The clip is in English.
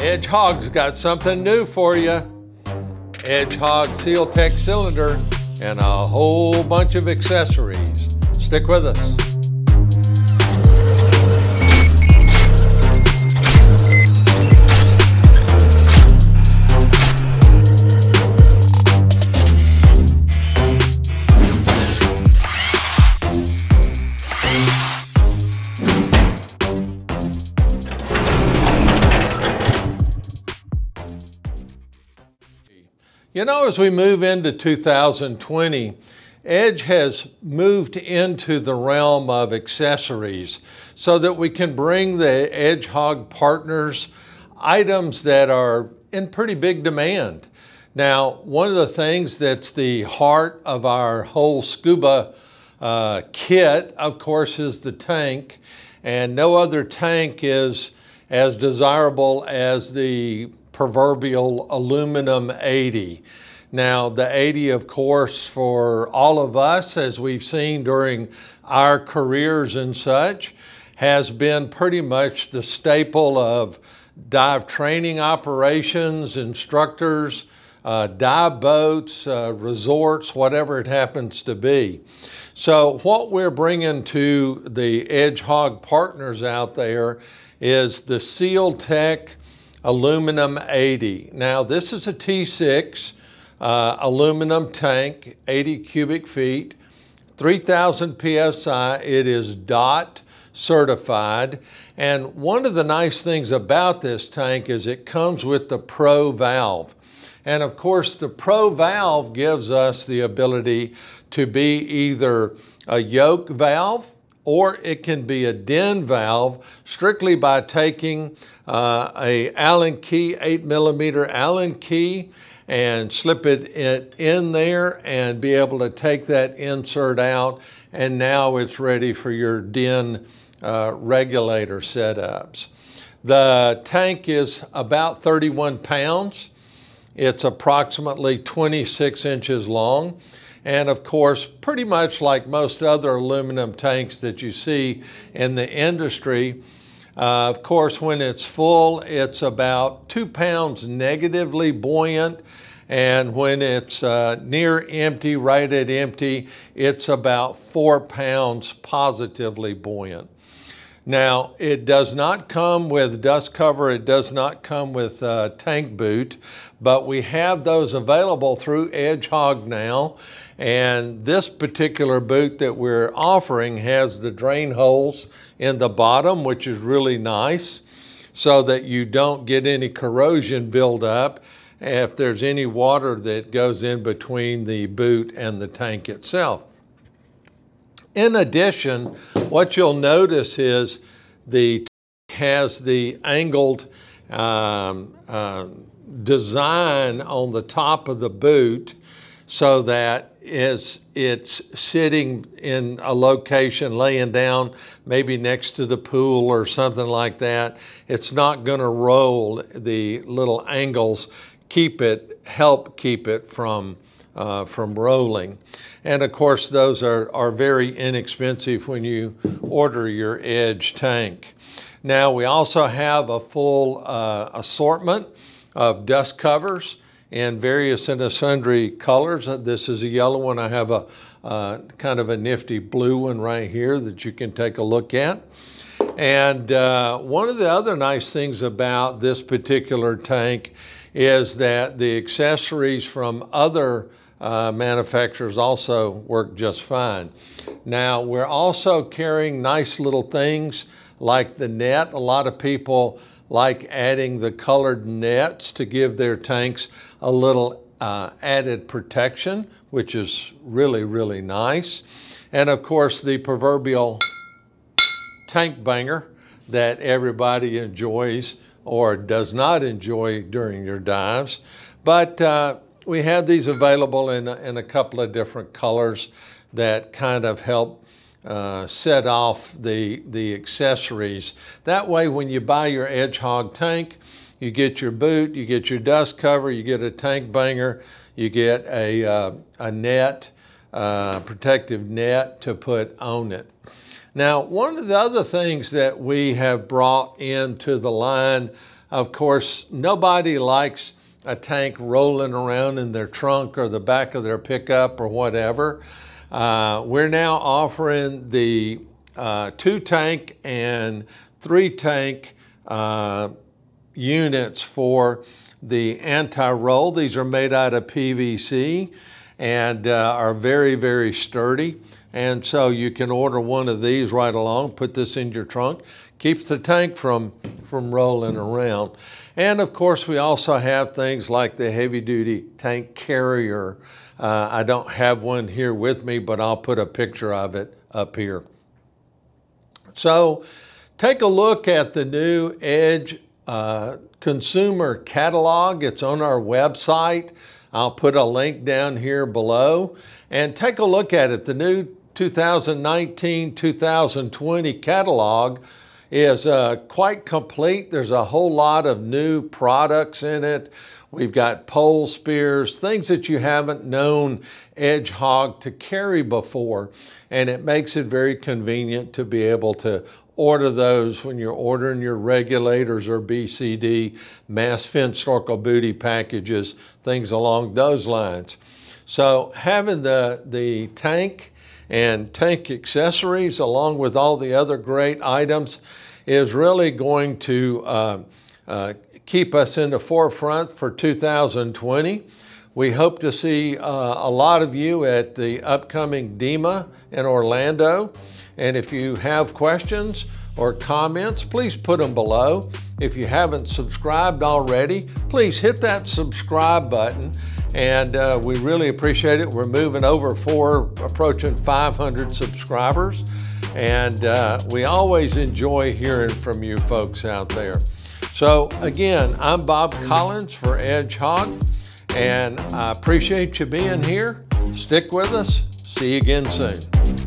Edge Hog's got something new for you. Edge Hog Seal Tech cylinder and a whole bunch of accessories. Stick with us. You know, as we move into 2020, Edge has moved into the realm of accessories so that we can bring the Edge Hog partners items that are in pretty big demand. Now, one of the things that's the heart of our whole scuba uh, kit, of course, is the tank. And no other tank is as desirable as the proverbial aluminum 80. Now, the 80, of course, for all of us, as we've seen during our careers and such, has been pretty much the staple of dive training operations, instructors, uh, dive boats, uh, resorts, whatever it happens to be. So what we're bringing to the Edge Hog partners out there is the Seal Tech aluminum 80. Now this is a T6 uh, aluminum tank, 80 cubic feet, 3000 PSI. It is DOT certified. And one of the nice things about this tank is it comes with the Pro valve. And of course, the Pro valve gives us the ability to be either a yoke valve or it can be a DIN valve strictly by taking uh, a Allen key, eight millimeter Allen key, and slip it in there and be able to take that insert out. And now it's ready for your DIN uh, regulator setups. The tank is about 31 pounds. It's approximately 26 inches long. And of course, pretty much like most other aluminum tanks that you see in the industry, uh, of course, when it's full, it's about two pounds negatively buoyant. And when it's uh, near empty, right at empty, it's about four pounds positively buoyant. Now, it does not come with dust cover. It does not come with uh, tank boot, but we have those available through Edge Hog now. And this particular boot that we're offering has the drain holes in the bottom, which is really nice so that you don't get any corrosion build up if there's any water that goes in between the boot and the tank itself. In addition, what you'll notice is the has the angled um, uh, design on the top of the boot so that as it's sitting in a location, laying down, maybe next to the pool or something like that, it's not going to roll. The little angles keep it, help keep it from uh, from rolling. And of course, those are, are very inexpensive when you order your Edge tank. Now, we also have a full uh, assortment of dust covers in various and sundry colors. This is a yellow one. I have a uh, kind of a nifty blue one right here that you can take a look at. And uh, one of the other nice things about this particular tank is that the accessories from other uh, manufacturers also work just fine. Now, we're also carrying nice little things like the net. A lot of people like adding the colored nets to give their tanks a little uh, added protection, which is really, really nice. And of course, the proverbial tank banger that everybody enjoys or does not enjoy during your dives. But uh, we have these available in a, in a couple of different colors that kind of help uh, set off the, the accessories. That way when you buy your Edge Hog tank, you get your boot, you get your dust cover, you get a tank banger, you get a, uh, a net, uh, protective net to put on it. Now, one of the other things that we have brought into the line Of course, nobody likes a tank rolling around in their trunk or the back of their pickup or whatever. Uh, we're now offering the uh, two tank and three tank uh, units for the anti-roll. These are made out of PVC and uh, are very, very sturdy. And so you can order one of these right along, put this in your trunk, keeps the tank from, from rolling around. And of course, we also have things like the heavy duty tank carrier. Uh, I don't have one here with me, but I'll put a picture of it up here. So take a look at the new Edge uh, consumer catalog. It's on our website. I'll put a link down here below and take a look at it. The new 2019-2020 catalog is uh, quite complete. There's a whole lot of new products in it. We've got pole spears, things that you haven't known Edge Hog to carry before. And it makes it very convenient to be able to order those when you're ordering your regulators or BCD, mass fin snorkel booty packages, things along those lines. So having the, the tank and tank accessories along with all the other great items is really going to uh, uh, keep us in the forefront for 2020. We hope to see uh, a lot of you at the upcoming DEMA in Orlando. And if you have questions or comments, please put them below. If you haven't subscribed already, please hit that subscribe button. And uh, we really appreciate it. We're moving over four, approaching 500 subscribers. And uh, we always enjoy hearing from you folks out there. So again, I'm Bob Collins for Edge Hog, and I appreciate you being here. Stick with us. See you again soon.